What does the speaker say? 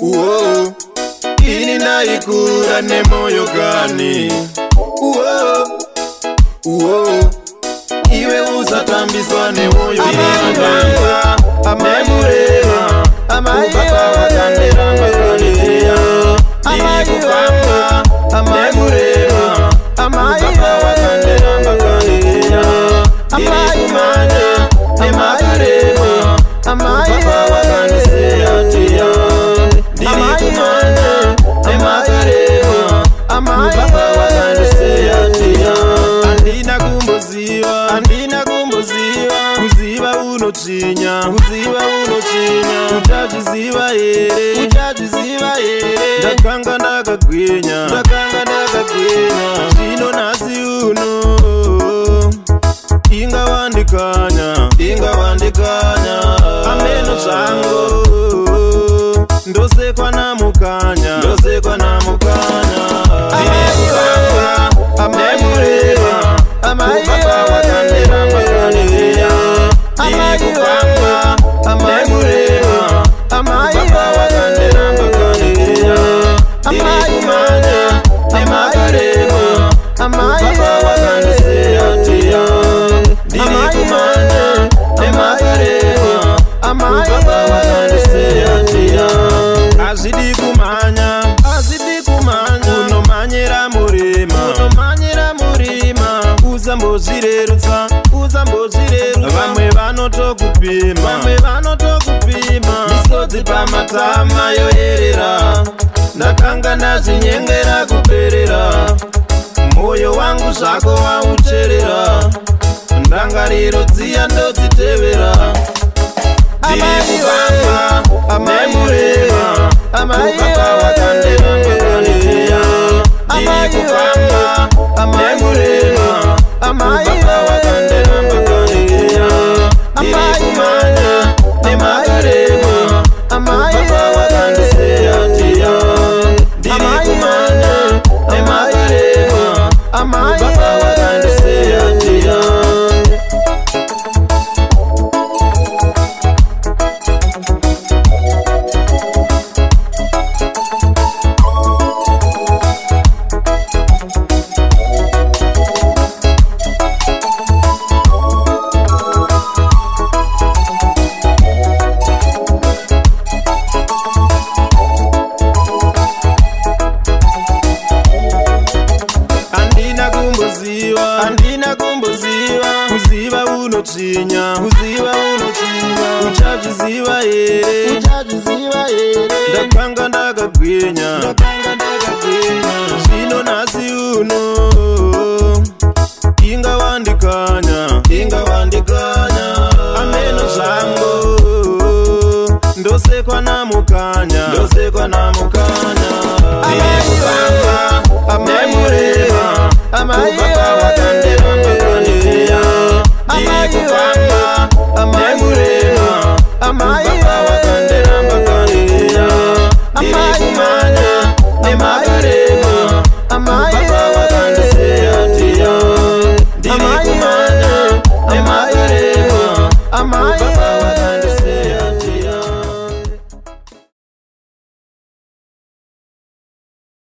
uo ini naikura ne moyo gani uo uo iwe uzatambizwane unotsvinya kuziva unotsvinya uchazviziva here uchazviziva here ndakanga ndakagwinya ndakanga ndakagwinya zvino nhasi uno ingawandikanya ingawandikanya ameno zvango ndosekwa namukanya ndosekwa namukanya irikumanya nemagarema amupapa wakandise atiya ndirikumanya nemagarema amupapa wakandise atiya azidi kumanya vamwe vanotokupimamisodzi pamatamayoyerera ziriya ndozitebera ziri kuvamba nemureba handina kumboziva handina kumboziva kuziva unotsvinya kuziva unotsvinya uchazviziva here uchazviziva here ndakanga ndakagwinya ndakanga ndakagwinya zvino nhasi uno ingawandikanya ingawandikanya ameno zvango ndosekwa namukanya ndosekwa namukanya